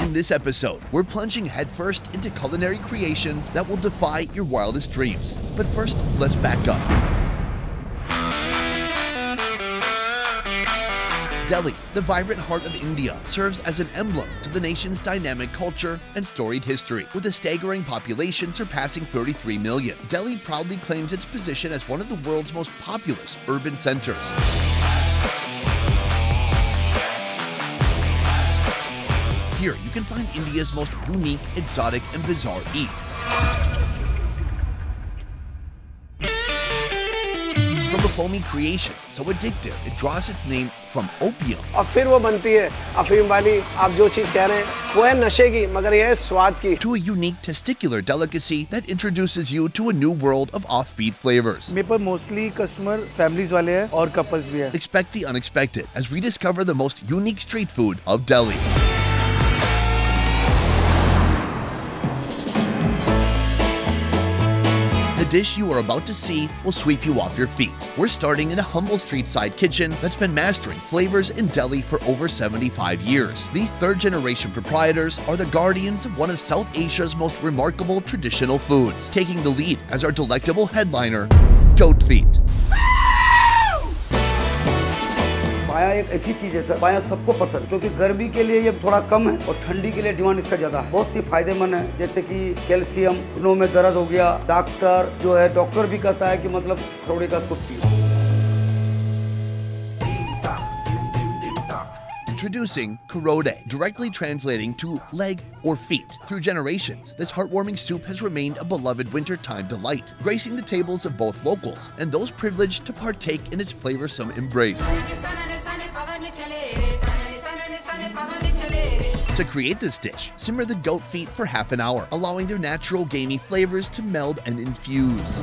In this episode, we're plunging headfirst into culinary creations that will defy your wildest dreams. But first, let's back up. Delhi, the vibrant heart of India, serves as an emblem to the nation's dynamic culture and storied history. With a staggering population surpassing 33 million, Delhi proudly claims its position as one of the world's most populous urban centers. Here, you can find India's most unique, exotic, and bizarre eats. From a foamy creation so addictive, it draws its name from opium. और फिर वो बनती है अफीम वाली आप जो चीज़ कह रहे हैं वो है नशे की मगर ये है स्वाद की to a unique testicular delicacy that introduces you to a new world of offbeat flavors. मेरे पर मोस्टली कस्टमर फैमिलीज वाले हैं और कपल्स भी हैं Expect the unexpected as we discover the most unique street food of Delhi. Dish you are about to see will sweep you off your feet. We're starting in a humble street side kitchen that's been mastering flavors in Delhi for over 75 years. These third generation proprietors are the guardians of one of South Asia's most remarkable traditional foods, taking the lead as our delectable headliner, goat feet. पाया एक ऐसी चीज़ है sir पाया सबको पसंद क्योंकि गर्मी के लिए ये थोड़ा कम है और ठंडी के लिए डिमांड इसका ज़्यादा है बहुत ही फ़ायदेमंद है जैसे कि कैल्शियम घुटनों में दर्द हो गया डॉक्टर जो है डॉक्टर भी कहता है कि मतलब थोड़ी का पियो Introducing Karode, directly translating to leg or feet. Through generations, this heartwarming soup has remained a beloved wintertime delight, gracing the tables of both locals and those privileged to partake in its flavorsome embrace. To create this dish, simmer the goat feet for half an hour, allowing their natural gamey flavors to meld and infuse.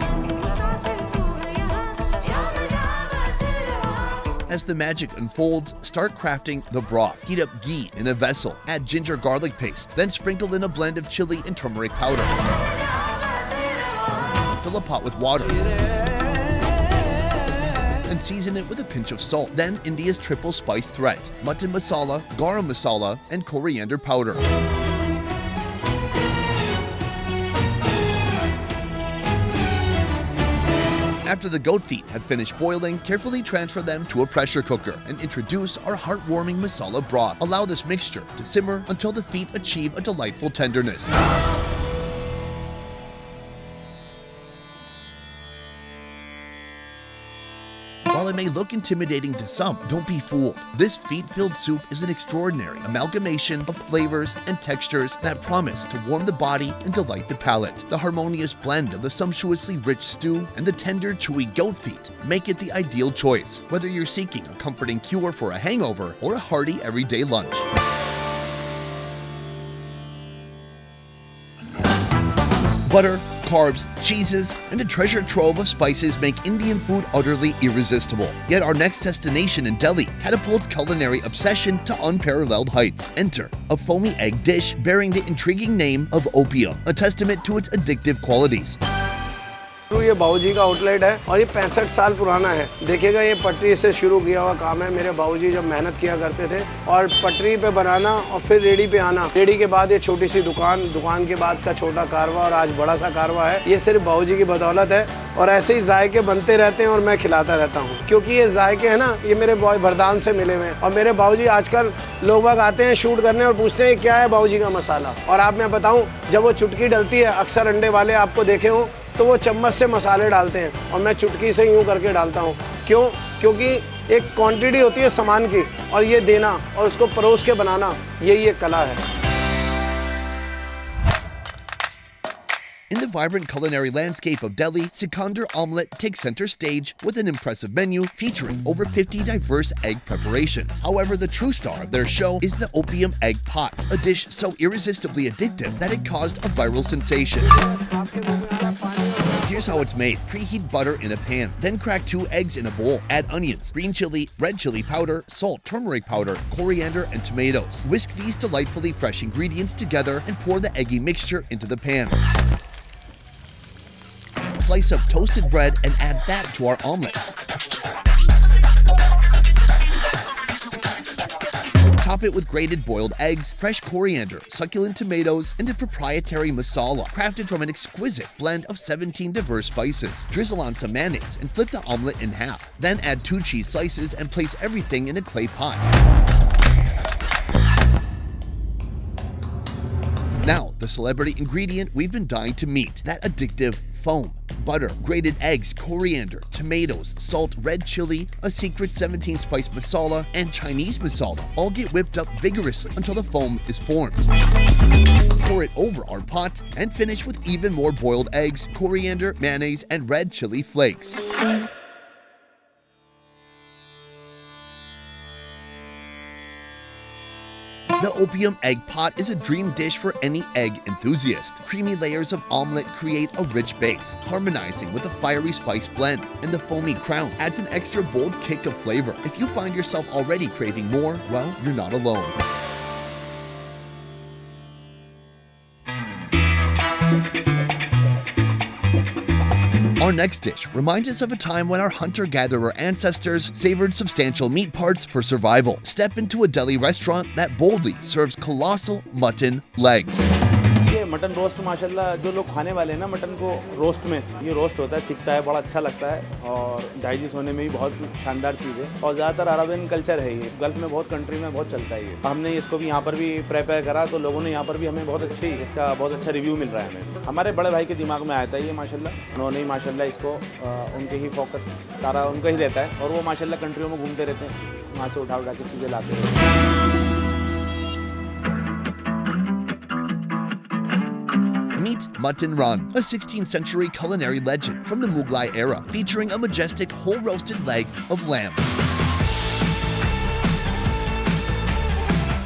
As the magic unfolds, start crafting the broth. Heat up ghee in a vessel, add ginger garlic paste, then sprinkle in a blend of chili and turmeric powder. Fill a pot with water and season it with a pinch of salt. Then India's triple spice threat, mutton masala, garam masala, and coriander powder. After the goat feet had finished boiling, carefully transfer them to a pressure cooker and introduce our heartwarming masala broth. Allow this mixture to simmer until the feet achieve a delightful tenderness. May look intimidating to some, don't be fooled. This feet-filled soup is an extraordinary amalgamation of flavors and textures that promise to warm the body and delight the palate. The harmonious blend of the sumptuously rich stew and the tender, chewy goat feet make it the ideal choice, whether you're seeking a comforting cure for a hangover or a hearty everyday lunch. Butter, carbs, cheeses, and a treasure trove of spices make Indian food utterly irresistible. Yet our next destination in Delhi catapults culinary obsession to unparalleled heights. Enter a foamy egg dish bearing the intriguing name of opium, a testament to its addictive qualities. तो ये बाबूजी का outlet है और ये पैंसठ साल पुराना है। देखिएगा, ये पटरी से शुरू किया हुआ काम है। मेरे बाबूजी जब मेहनत किया करते थे और पटरी पे बनाना और फिर रेडी पे आना। रेडी के बाद ये छोटी सी दुकान दुकान के बाद का छोटा कारवा और आज बड़ा सा कारवा है। ये सिर्फ़ बाबूजी की बदौलत है और ऐसे ही जायके बनते रहते हैं और मैं खिलाता रहता हूँ। क्योंकि ये जायके है ना, ये मेरे बॉय भरदान से मिले हुए हैं। और मेरे बाबूजी आजकल लोग बाग आते हैं शूट करने और पूछते हैं क्या है बाबूजी का मसाला? और आप, मैं बताऊँ, जब वो चुटकी डलती है, अक्सर अंडे वाले आपको देखे हों तो वो चम्मच से मसाले डालते हैं और मैं चुटकी से यूँ करके डालता हूँ क्यों क्योंकि एक क्वांटिटी होती है सामान की और ये देना और उसको परोस के बनाना यही एक कला है In the vibrant culinary landscape of Delhi, Sikandar Omelette takes center stage with an impressive menu featuring over 50 diverse egg preparations. However, the true star of their show is the opium egg pot, a dish so irresistibly addictive that it caused a viral sensation. Here's how it's made. Preheat butter in a pan, then crack two eggs in a bowl. Add onions, green chili, red chili powder, salt, turmeric powder, coriander, and tomatoes. Whisk these delightfully fresh ingredients together and pour the eggy mixture into the pan. Slice up toasted bread and add that to our omelet. Top it with grated boiled eggs, fresh coriander, succulent tomatoes, and a proprietary masala crafted from an exquisite blend of 17 diverse spices. Drizzle on some mayonnaise and flip the omelet in half. Then add two cheese slices and place everything in a clay pot. Now, the celebrity ingredient we've been dying to meet, that addictive foam. Butter, grated eggs, coriander, tomatoes, salt, red chili, a secret 17 spice masala, and Chinese masala all get whipped up vigorously until the foam is formed. Pour it over our pot and finish with even more boiled eggs, coriander, mayonnaise, and red chili flakes. Opium egg pot is a dream dish for any egg enthusiast. Creamy layers of omelet create a rich base, harmonizing with a fiery spice blend, and the foamy crown adds an extra bold kick of flavor. If you find yourself already craving more, well, you're not alone. Our next dish reminds us of a time when our hunter-gatherer ancestors savored substantial meat parts for survival. Step into a Delhi restaurant that boldly serves colossal mutton legs. Mutton roast, माशाल्लाह, जो लोग खाने वाले हैं ना mutton को roast में, ये रोस्ट होता है, सीखता है, बड़ा अच्छा लगता है और डाइजेस्ट होने में भी बहुत शानदार चीज़ है। और ज़्यादातर अरबियन कल्चर है ये। गल्फ में बहुत कंट्री में बहुत चलता है ये। हमने इसको भी यहाँ पर भी प्रेपेयर करा तो लोगों ने यहाँ पर भी हमें बहुत अच्छी इसका बहुत अच्छा रिव्यू मिल रहा है हमें हमारे बड़े भाई के दिमाग में आया था ये माशाला उन्होंने ही, माशाल्लाह, इसको उनके ही फोकस सारा उनका ही रहता है। और वो माशाला कंट्रियों में घूमते रहते हैं। वहाँ से उठा उठा के चीज़ें लाते रहते हैं। Mutton Raan, a 16th century culinary legend from the Mughlai era, featuring a majestic whole roasted leg of lamb.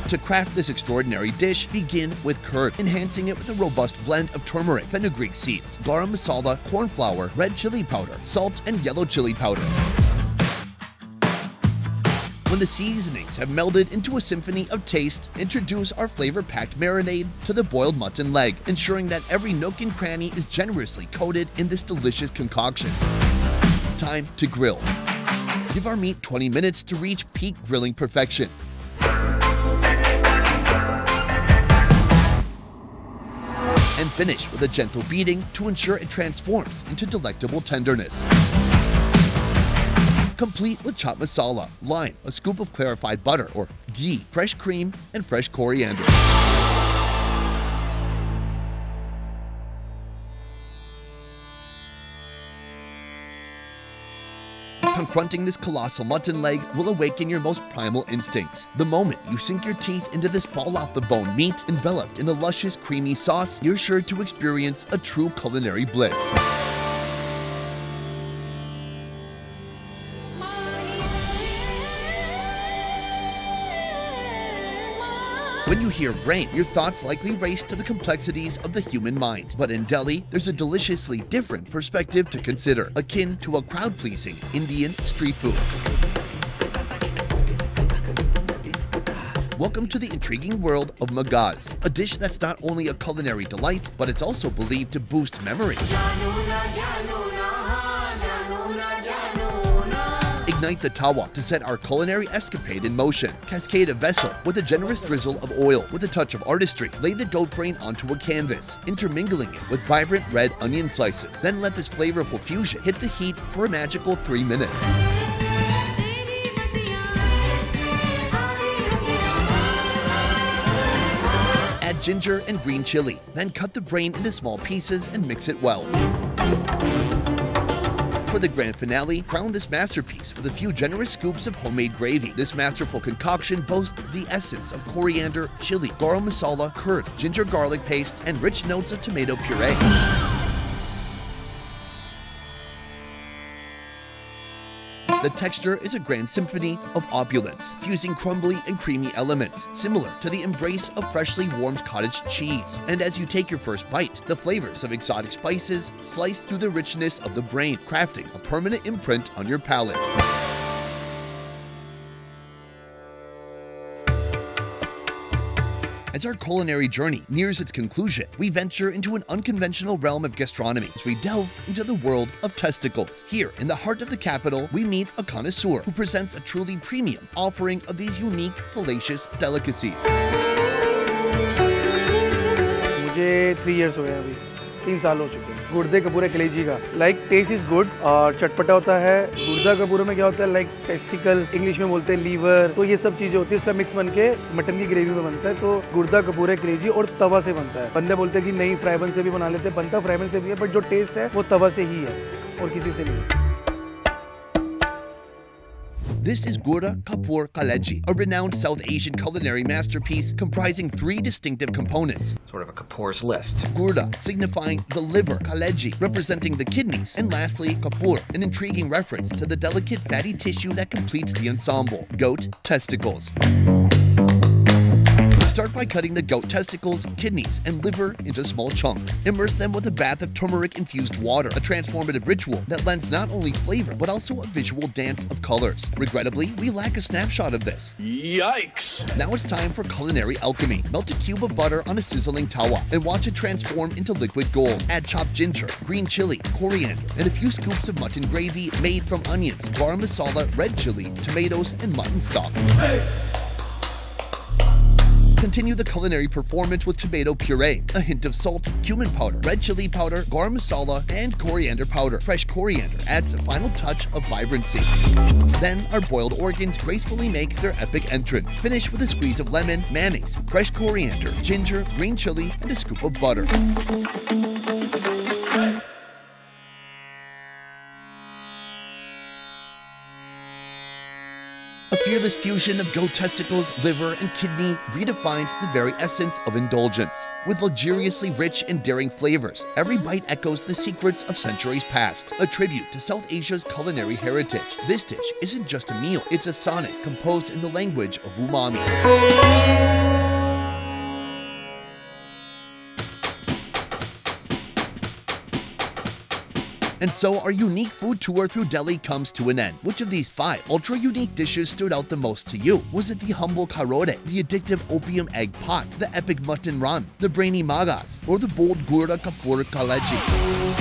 To craft this extraordinary dish, begin with curd, enhancing it with a robust blend of turmeric, fenugreek seeds, garam masala, corn flour, red chili powder, salt, and yellow chili powder. When the seasonings have melded into a symphony of taste, introduce our flavor-packed marinade to the boiled mutton leg, ensuring that every nook and cranny is generously coated in this delicious concoction. Time to grill. Give our meat 20 minutes to reach peak grilling perfection. And finish with a gentle beating to ensure it transforms into delectable tenderness complete with chopped masala, lime, a scoop of clarified butter or ghee, fresh cream, and fresh coriander. Confronting this colossal mutton leg will awaken your most primal instincts. The moment you sink your teeth into this fall off the bone meat enveloped in a luscious creamy sauce, you're sure to experience a true culinary bliss. When you hear brain, your thoughts likely race to the complexities of the human mind. But in Delhi, there's a deliciously different perspective to consider, akin to a crowd-pleasing Indian street food. Welcome to the intriguing world of magaz, a dish that's not only a culinary delight, but it's also believed to boost memories. Ignite the tawa to set our culinary escapade in motion. Cascade a vessel with a generous drizzle of oil. With a touch of artistry, lay the goat brain onto a canvas, intermingling it with vibrant red onion slices. Then let this flavorful fusion hit the heat for a magical three minutes. Add ginger and green chili, then cut the brain into small pieces and mix it well. The grand finale, crown this masterpiece with a few generous scoops of homemade gravy. This masterful concoction boasts the essence of coriander, chili, garam masala, curd, ginger garlic paste, and rich notes of tomato puree. The texture is a grand symphony of opulence, fusing crumbly and creamy elements, similar to the embrace of freshly warmed cottage cheese. And as you take your first bite, the flavors of exotic spices slice through the richness of the brain, crafting a permanent imprint on your palate. As our culinary journey nears its conclusion, we venture into an unconventional realm of gastronomy as we delve into the world of testicles. Here, in the heart of the capital, we meet a connoisseur who presents a truly premium offering of these unique, fallacious delicacies. मुझे three years हो गए अभी तीन साल हो चुके हैं। गुर्दे कपूरे कलेजी का। लाइक टेस्ट इज़ गुड और चटपटा होता है। गुर्दा कपूरे में क्या होता है? लाइक टेस्टिकल इंग्लिश में बोलते हैं लीवर तो ये सब चीज़ें होती है। इसका मिक्स बन के मटन की ग्रेवी में बनता है। तो गुर्दा कपूर कपूरे कलेजी और तवा से बनता है। बंदे बोलते हैं कि नहीं फ्राइबन से भी बना लेते हैं। बनता फ्राइबन से भी है बट जो टेस्ट है, वो तवा से ही है, और किसी से नहीं। This is Gurda Kapur Kaleji, a renowned South Asian culinary masterpiece comprising three distinctive components. Sort of a Kapoor's list. Gurda, signifying the liver, Kaleji, representing the kidneys, and lastly, Kapur, an intriguing reference to the delicate fatty tissue that completes the ensemble, goat testicles. Start by cutting the goat testicles, kidneys, and liver into small chunks. Immerse them with a bath of turmeric infused water, a transformative ritual that lends not only flavor but also a visual dance of colors. Regrettably, we lack a snapshot of this. Yikes! Now it's time for culinary alchemy. Melt a cube of butter on a sizzling tawa and watch it transform into liquid gold. Add chopped ginger, green chili, coriander, and a few scoops of mutton gravy made from onions, garam masala, red chili, tomatoes, and mutton stock. Continue the culinary performance with tomato puree, a hint of salt, cumin powder, red chili powder, garam masala, and coriander powder. Fresh coriander adds a final touch of vibrancy. Then our boiled organs gracefully make their epic entrance. Finish with a squeeze of lemon, mayonnaise, fresh coriander, ginger, green chili, and a scoop of butter. Fearless fusion of goat testicles, liver, and kidney redefines the very essence of indulgence. With luxuriously rich and daring flavors, every bite echoes the secrets of centuries past. A tribute to South Asia's culinary heritage, this dish isn't just a meal, it's a sonnet composed in the language of umami. And so our unique food tour through Delhi comes to an end. Which of these five ultra unique dishes stood out the most to you? Was it the humble karode, the addictive opium egg pot, the epic mutton raan, the brainy magaz, or the bold gurda kapur kaleji?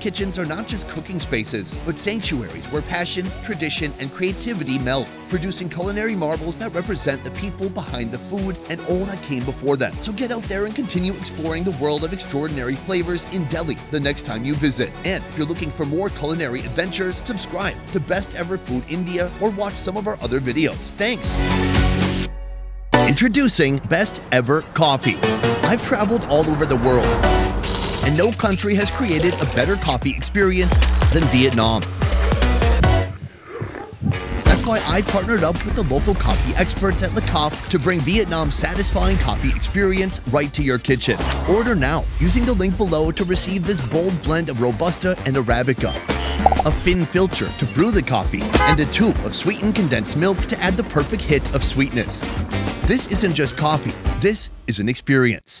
Kitchens are not just cooking spaces, but sanctuaries where passion, tradition, and creativity melt, producing culinary marvels that represent the people behind the food and all that came before them. So get out there and continue exploring the world of extraordinary flavors in Delhi the next time you visit. And if you're looking for more culinary adventures, subscribe to Best Ever Food India or watch some of our other videos. Thanks! Introducing Best Ever Coffee. I've traveled all over the world and no country has created a better coffee experience than Vietnam. That's why I partnered up with the local coffee experts at Le to bring Vietnam's satisfying coffee experience right to your kitchen. Order now using the link below to receive this bold blend of Robusta and Arabica, a phin filter to brew the coffee, and a tube of sweetened condensed milk to add the perfect hit of sweetness. This isn't just coffee, this is an experience.